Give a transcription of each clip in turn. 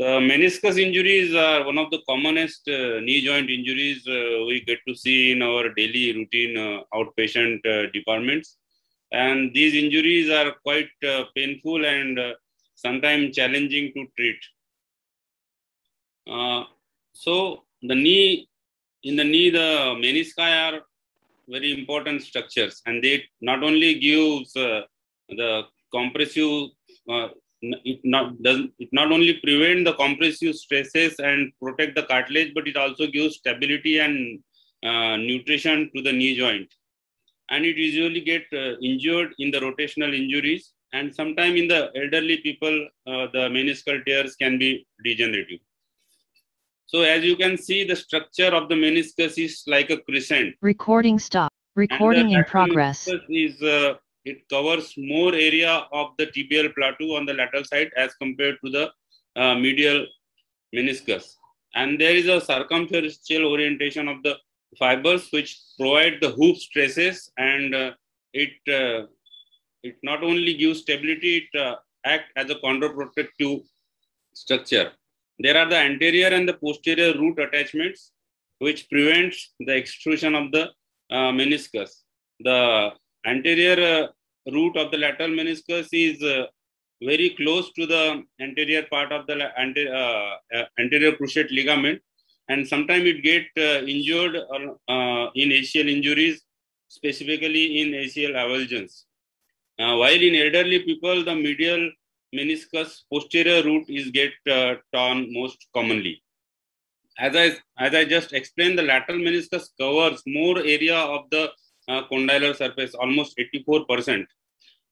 The meniscus injuries are one of the commonest uh, knee joint injuries uh, we get to see in our daily routine uh, outpatient uh, departments. And these injuries are quite uh, painful and uh, sometimes challenging to treat. so the knee, in the knee, the menisci are very important structures and they not only gives the compressive it not doesn't it not only prevent the compressive stresses and protect the cartilage but it also gives stability and uh, nutrition to the knee joint. And it usually get uh, injured in the rotational injuries and sometime in the elderly people uh, the meniscal tears can be degenerative. So as you can see the structure of the meniscus is like a crescent. Recording stop. Recording in progress. is uh, it covers more area of the tibial plateau on the lateral side as compared to the uh, medial meniscus. And there is a circumferential orientation of the fibers which provide the hoop stresses and uh, it, uh, it not only gives stability, it uh, act as a chondroprotective structure. There are the anterior and the posterior root attachments which prevents the extrusion of the uh, meniscus. The anterior uh, root of the lateral meniscus is uh, very close to the anterior part of the anterior, uh, anterior cruciate ligament and sometimes it get injured in ACL injuries, specifically in ACL avulsions. while in elderly people, the medial meniscus posterior root is get uh, torn most commonly. As I, as I just explained, the lateral meniscus covers more area of the uh, condylar surface, almost 84%.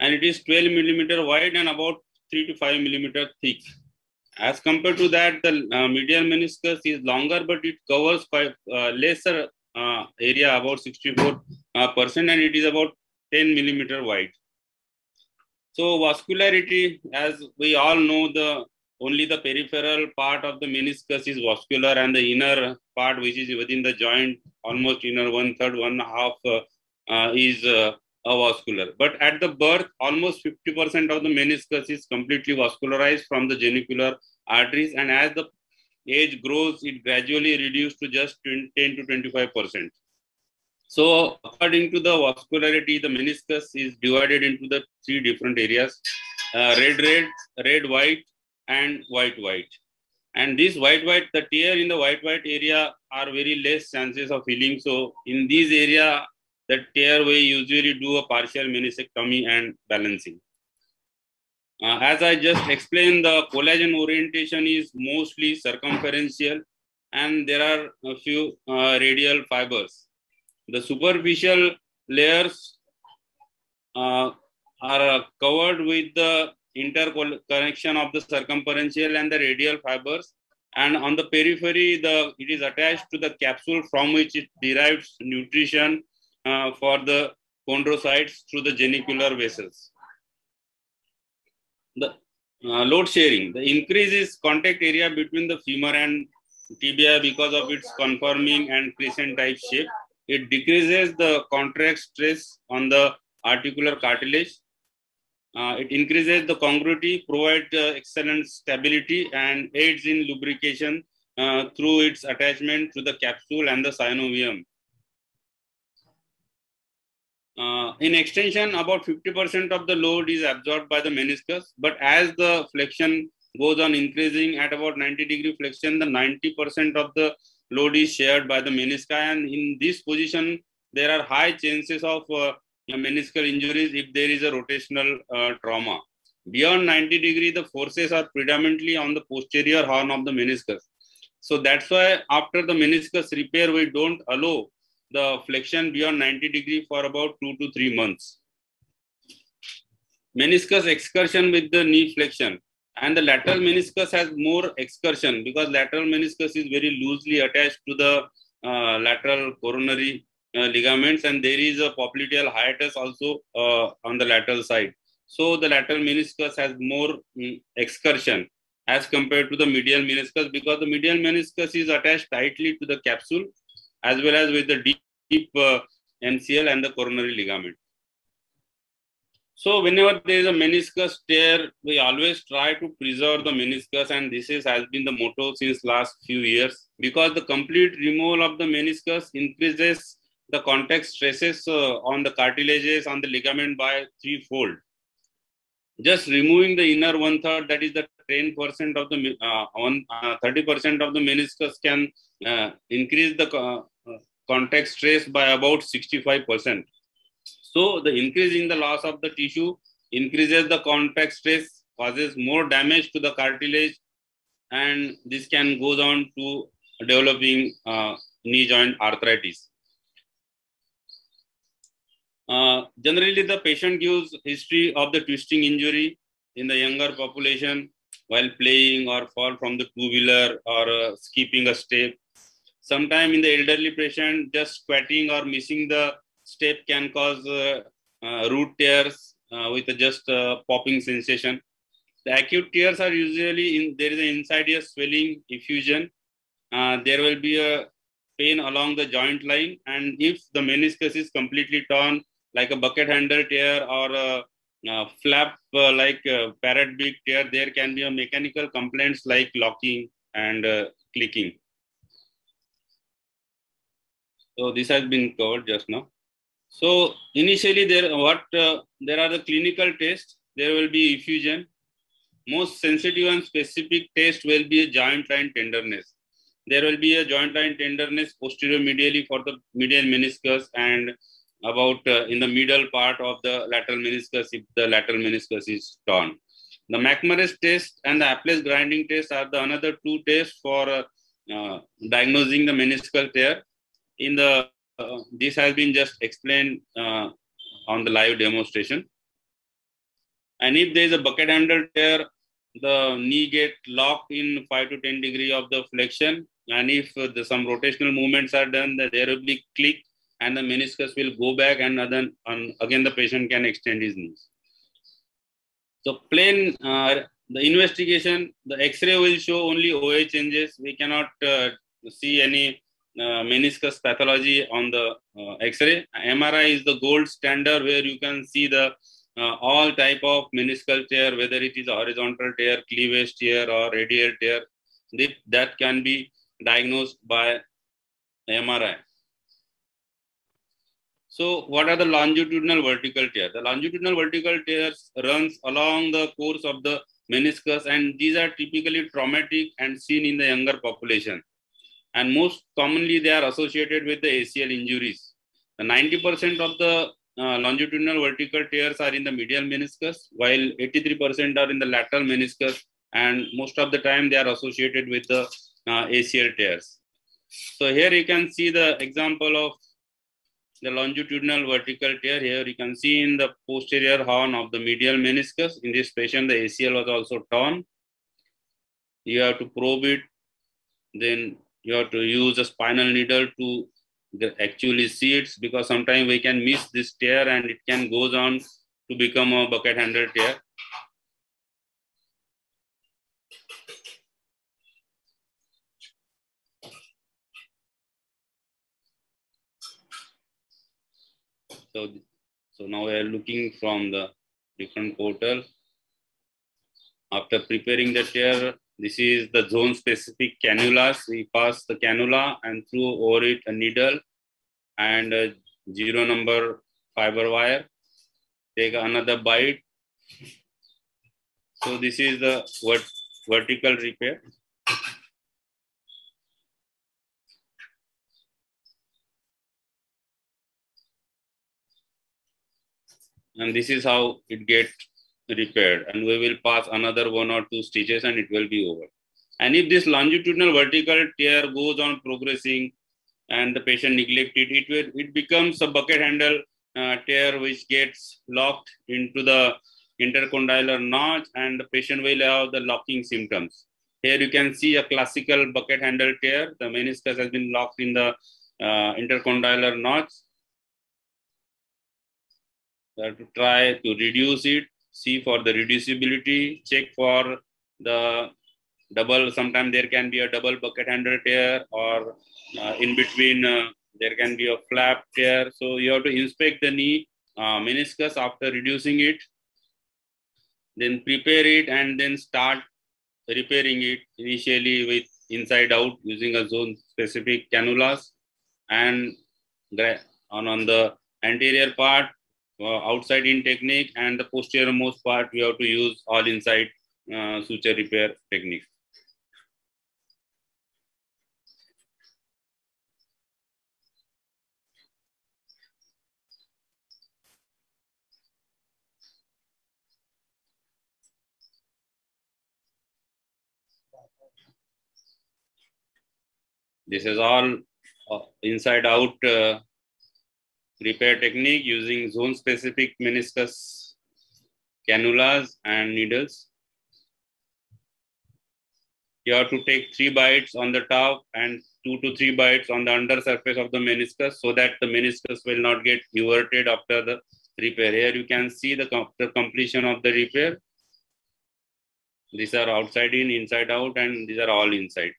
And it is 12 millimeter wide and about 3 to 5 millimeter thick. As compared to that, the uh, medial meniscus is longer, but it covers quite uh, lesser uh, area, about 64 uh, percent, and it is about 10 millimeter wide. So vascularity, as we all know, the only the peripheral part of the meniscus is vascular, and the inner part, which is within the joint, almost inner one third, one half uh, uh, is avascular. But at the birth, almost 50% of the meniscus is completely vascularized from the genicular arteries. And as the age grows, it gradually reduces to just 10 to 25%. So according to the vascularity, the meniscus is divided into the three different areas, uh, red, red, red, white, and white, white. And this white, white, the tear in the white, white area are very less chances of healing. So in this area, that tear we usually do a partial meniscectomy and balancing. Uh, as I just explained, the collagen orientation is mostly circumferential and there are a few uh, radial fibers. The superficial layers uh, are covered with the interconnection of the circumferential and the radial fibers and on the periphery the it is attached to the capsule from which it derives nutrition uh, for the chondrocytes through the genicular vessels. The uh, load sharing, the increase is contact area between the femur and tibia because of its conforming and crescent type shape. It decreases the contact stress on the articular cartilage. Uh, it increases the congruity, provides uh, excellent stability, and aids in lubrication uh, through its attachment to the capsule and the synovium. Uh, in extension, about 50% of the load is absorbed by the meniscus, but as the flexion goes on increasing at about 90 degree flexion, the 90% of the load is shared by the meniscus. And in this position, there are high chances of uh, meniscal injuries if there is a rotational uh, trauma. Beyond 90 degree, the forces are predominantly on the posterior horn of the meniscus. So that's why after the meniscus repair, we don't allow the flexion beyond 90 degree for about two to three months. Meniscus excursion with the knee flexion and the lateral meniscus has more excursion because lateral meniscus is very loosely attached to the uh, lateral coronary uh, ligaments and there is a popliteal hiatus also uh, on the lateral side. So the lateral meniscus has more um, excursion as compared to the medial meniscus because the medial meniscus is attached tightly to the capsule as well as with the deep uh, MCL and the coronary ligament. So whenever there is a meniscus tear, we always try to preserve the meniscus, and this is, has been the motto since last few years. Because the complete removal of the meniscus increases the contact stresses uh, on the cartilages on the ligament by threefold. Just removing the inner one third, that is the 10% of the uh, uh, 30% of the meniscus can uh, increase the uh, contact stress by about 65%. So the increase in the loss of the tissue increases the contact stress, causes more damage to the cartilage, and this can go on to developing uh, knee joint arthritis. Uh, generally, the patient gives history of the twisting injury in the younger population while playing or fall from the two-wheeler or uh, skipping a step. Sometime in the elderly patient, just squatting or missing the step can cause uh, uh, root tears uh, with just popping sensation. The acute tears are usually in there is an insidious swelling effusion. there will be a pain along the joint line, and if the meniscus is completely torn, like a bucket handle tear or a, a flap uh, like a parrot beak tear, there can be a mechanical complaints like locking and uh, clicking. So this has been covered just now. So initially there what uh, there are the clinical tests. There will be effusion. Most sensitive and specific test will be a joint line tenderness. There will be a joint line tenderness posterior medially for the medial meniscus and about uh, in the middle part of the lateral meniscus if the lateral meniscus is torn. The McMurray test and the Apley's grinding test are the another two tests for uh, uh, diagnosing the meniscal tear. In the uh, this has been just explained uh, on the live demonstration. And if there is a bucket handle tear, the knee get locked in 5 to 10 degree of the flexion. And if uh, the, some rotational movements are done, there will be click and the meniscus will go back and then again the patient can extend his knees. So plain, uh, the investigation, the x-ray will show only OA changes. We cannot uh, see any uh, meniscus pathology on the uh, X-ray. MRI is the gold standard where you can see the uh, all type of meniscal tear, whether it is a horizontal tear, cleavage tear, or radial tear. That can be diagnosed by MRI. So what are the longitudinal vertical tear? The longitudinal vertical tears runs along the course of the meniscus and these are typically traumatic and seen in the younger population and most commonly they are associated with the ACL injuries. The 90% of the uh, longitudinal vertical tears are in the medial meniscus, while 83% are in the lateral meniscus, and most of the time they are associated with the uh, ACL tears. So here you can see the example of the longitudinal vertical tear. Here you can see in the posterior horn of the medial meniscus. In this patient, the ACL was also torn. You have to probe it, then you have to use a spinal needle to actually see it because sometimes we can miss this tear and it can goes on to become a bucket handle tear. So, so now we are looking from the different portal. After preparing the tear, this is the zone specific cannulas. We pass the cannula and through over it a needle and a zero number fiber wire. Take another bite. So this is the vert vertical repair. And this is how it gets repaired and we will pass another one or two stitches and it will be over. And if this longitudinal vertical tear goes on progressing and the patient neglect it, it, will, it becomes a bucket handle uh, tear which gets locked into the intercondylar notch and the patient will have the locking symptoms. Here you can see a classical bucket handle tear. The meniscus has been locked in the uh, intercondylar notch. To try to reduce it see for the reducibility, check for the double, sometimes there can be a double bucket handle tear or uh, in between uh, there can be a flap tear. So you have to inspect the knee uh, meniscus after reducing it, then prepare it and then start repairing it initially with inside out using a zone specific cannulas and on, on the anterior part outside in technique and the posterior most part we have to use all inside uh, suture repair technique. This is all uh, inside out uh, repair technique using zone specific meniscus cannulas and needles. You have to take three bites on the top and two to three bites on the under surface of the meniscus so that the meniscus will not get everted after the repair. Here you can see the, the completion of the repair. These are outside in, inside out, and these are all inside.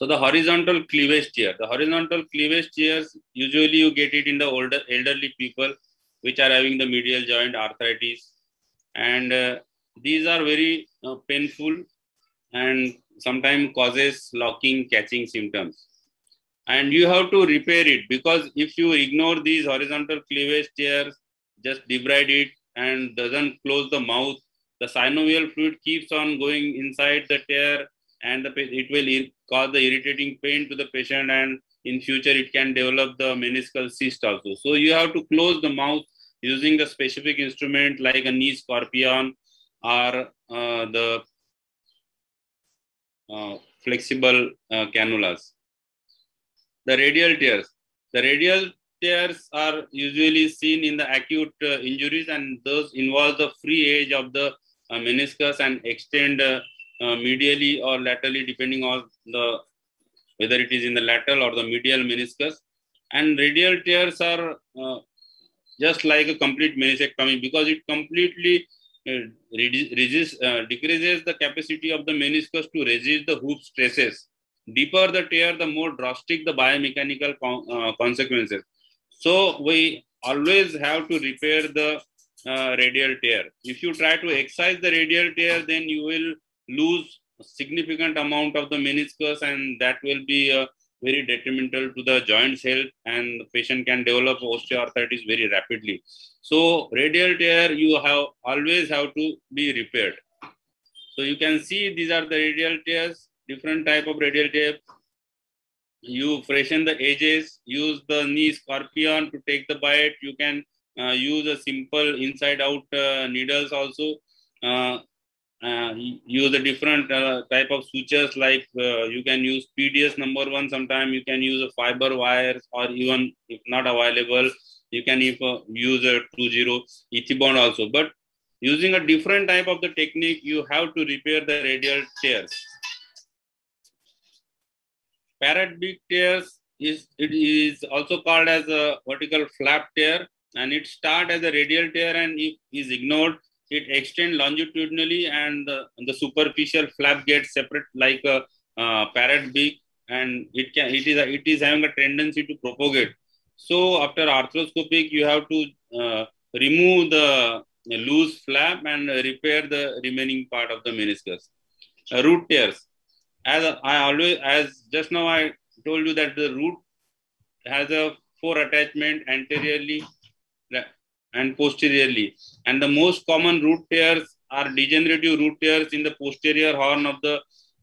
So the horizontal cleavage tear, the horizontal cleavage tears, usually you get it in the older elderly people, which are having the medial joint arthritis. And uh, these are very uh, painful and sometimes causes locking, catching symptoms. And you have to repair it because if you ignore these horizontal cleavage tears, just debride it and doesn't close the mouth, the synovial fluid keeps on going inside the tear and the, it will cause the irritating pain to the patient and in future it can develop the meniscal cyst also. So you have to close the mouth using the specific instrument like a knee scorpion or uh, the uh, flexible uh, cannulas. The radial tears. The radial tears are usually seen in the acute uh, injuries and those involve the free edge of the uh, meniscus and extend uh, medially or laterally, depending on the whether it is in the lateral or the medial meniscus. And radial tears are uh, just like a complete meniscectomy because it completely uh, resist, uh, decreases the capacity of the meniscus to resist the hoop stresses. Deeper the tear, the more drastic the biomechanical con uh, consequences. So we always have to repair the uh, radial tear. If you try to excise the radial tear, then you will lose a significant amount of the meniscus and that will be uh, very detrimental to the joint's health and the patient can develop osteoarthritis very rapidly. So radial tear, you have always have to be repaired. So you can see these are the radial tears, different type of radial tear. You freshen the edges, use the knee scorpion to take the bite. You can uh, use a simple inside out uh, needles also. Uh, uh, use a different uh, type of sutures like uh, you can use PDS number one sometime you can use a fiber wires or even if not available you can if, uh, use a 20 Ethibond also but using a different type of the technique you have to repair the radial tears. Parrot beak tears is it is also called as a vertical flap tear and it start as a radial tear and if is ignored it extends longitudinally and the, the, superficial flap gets separate like a uh, parrot beak and it can it is a, it is having a tendency to propagate. So after arthroscopic you have to uh, remove the loose flap and repair the remaining part of the meniscus. Uh, root tears. As i always as just now i told you that the root has a four attachment anteriorly and posteriorly. And the most common root tears are degenerative root tears in the posterior horn of the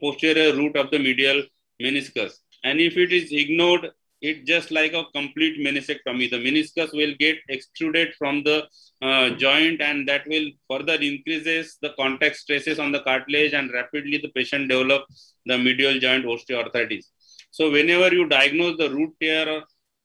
posterior root of the medial meniscus. And if it is ignored, it just like a complete meniscectomy. The meniscus will get extruded from the uh, joint and that will further increases the contact stresses on the cartilage and rapidly the patient develop the medial joint osteoarthritis. So whenever you diagnose the root tear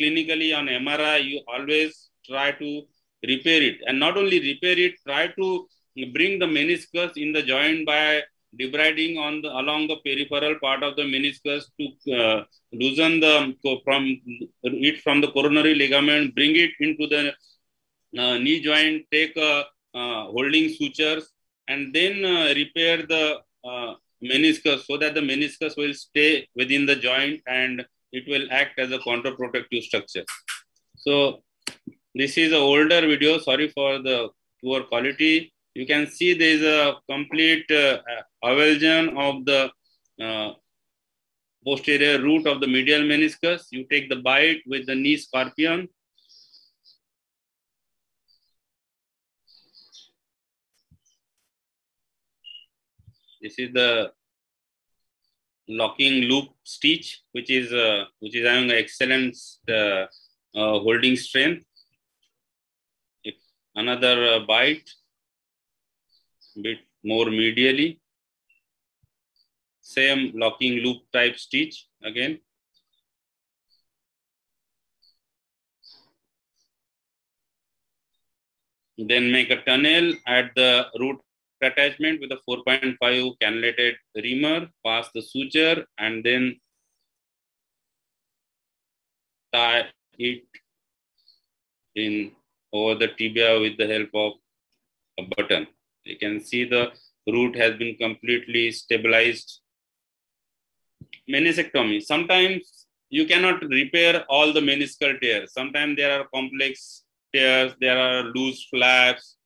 clinically on MRI, you always try to repair it. And not only repair it try to bring the meniscus in the joint by debriding on the along the peripheral part of the meniscus to uh, loosen the from it from the coronary ligament bring it into the uh, knee joint take uh, holding sutures and then uh, repair the uh, meniscus so that the meniscus will stay within the joint and it will act as a chondroprotective structure. So this is an older video. Sorry for the poor quality. You can see there is a complete uh, avulsion of the uh, posterior root of the medial meniscus. You take the bite with the knee scorpion. This is the locking loop stitch, which is uh, which is having excellent uh, uh, holding strength. Another uh, bite, bit more medially. Same locking loop type stitch again. Then make a tunnel at the root attachment with a 4.5 cannulated reamer, pass the suture, and then tie it in over the tibia with the help of a button. You can see the root has been completely stabilized. Meniscectomy. Sometimes you cannot repair all the meniscal tears. Sometimes there are complex tears, there are loose flaps,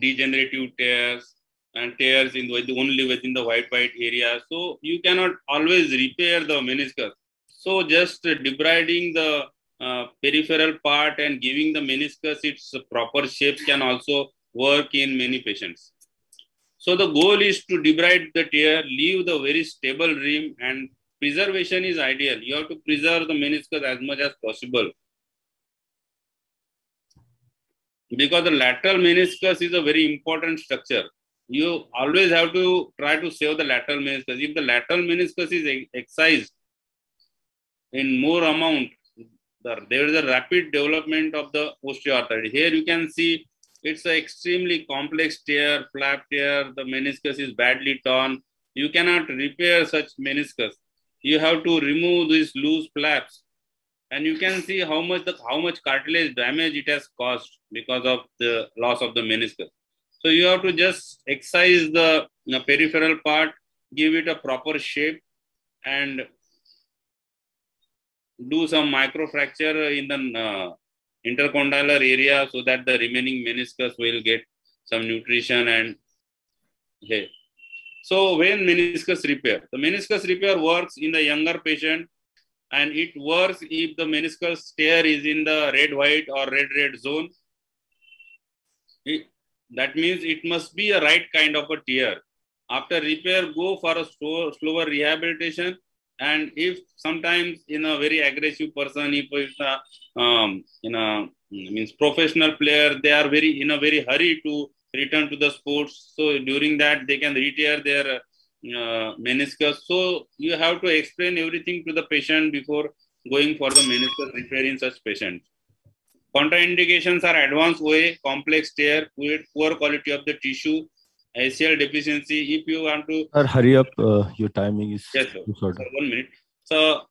degenerative tears, and tears in the, only within the white white area. So you cannot always repair the meniscus. So just debriding the uh, peripheral part and giving the meniscus its proper shape can also work in many patients. So the goal is to debride the tear, leave the very stable rim and preservation is ideal. You have to preserve the meniscus as much as possible. Because the lateral meniscus is a very important structure. You always have to try to save the lateral meniscus. If the lateral meniscus is excised in more amount, there is a rapid development of the osteoarthritis. Here you can see it's an extremely complex tear, flap tear. The meniscus is badly torn. You cannot repair such meniscus. You have to remove these loose flaps, and you can see how much the how much cartilage damage it has caused because of the loss of the meniscus. So you have to just excise the you know, peripheral part, give it a proper shape, and do some microfracture in the uh, intercondylar area so that the remaining meniscus will get some nutrition and hey. So when meniscus repair, the meniscus repair works in the younger patient and it works if the meniscus tear is in the red white or red red zone. It, that means it must be a right kind of a tear. After repair, go for a slow, slower rehabilitation and if sometimes in a very aggressive person if it's a um, in a means professional player they are very in a very hurry to return to the sports. So during that they can retear their uh, meniscus. So you have to explain everything to the patient before going for the meniscus repair in such patients contraindications are advanced OA, complex tear, poor quality of the tissue, ACL deficiency. If you want to. Sir, hurry up. Uh, your timing is. Yes, sir. one minute. So,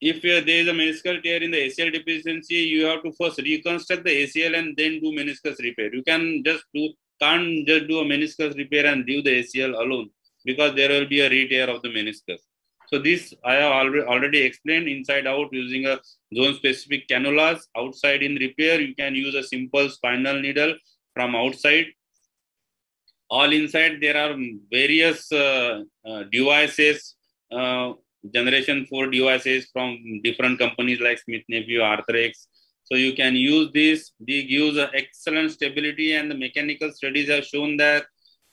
if uh, there is a meniscal tear in the ACL deficiency, you have to first reconstruct the ACL and then do meniscus repair. You can just do can't just do a meniscus repair and leave the ACL alone because there will be a re-tear of the meniscus. So this I have already already explained inside out using a zone specific cannulas. Outside in repair, you can use a simple spinal needle from outside all inside there are various uh, uh, devices uh, generation 4 devices from different companies like smith nephew arthrex. So you can use this. They gives excellent stability and the mechanical studies have shown that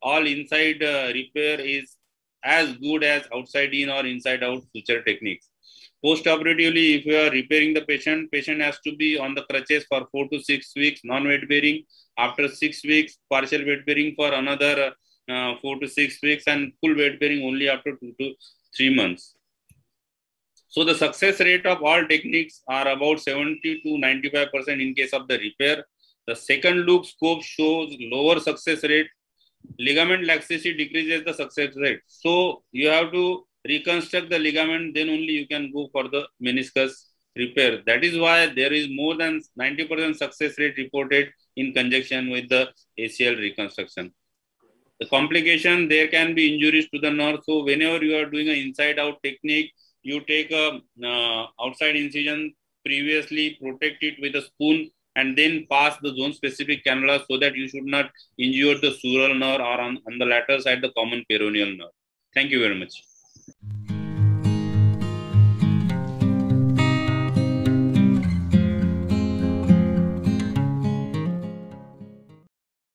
all inside uh, repair is as good as outside in or inside out suture techniques. Post-operatively if you are repairing the patient patient has to be on the crutches for 4 to 6 weeks non-weight bearing after six weeks, partial weight bearing for another uh, four to six weeks, and full weight bearing only after two to three months. So the success rate of all techniques are about 70 to 95% in case of the repair. The second loop scope shows lower success rate. Ligament laxity decreases the success rate. So you have to reconstruct the ligament, then only you can go for the meniscus repair. That is why there is more than 90% success rate reported in conjunction with the ACL reconstruction. The complication, there can be injuries to the nerve. So whenever you are doing an inside out technique, you take a uh, outside incision, previously protect it with a spoon and then pass the zone specific cannula so that you should not injure the sural nerve or on, on the lateral side the common peroneal nerve. Thank you very much.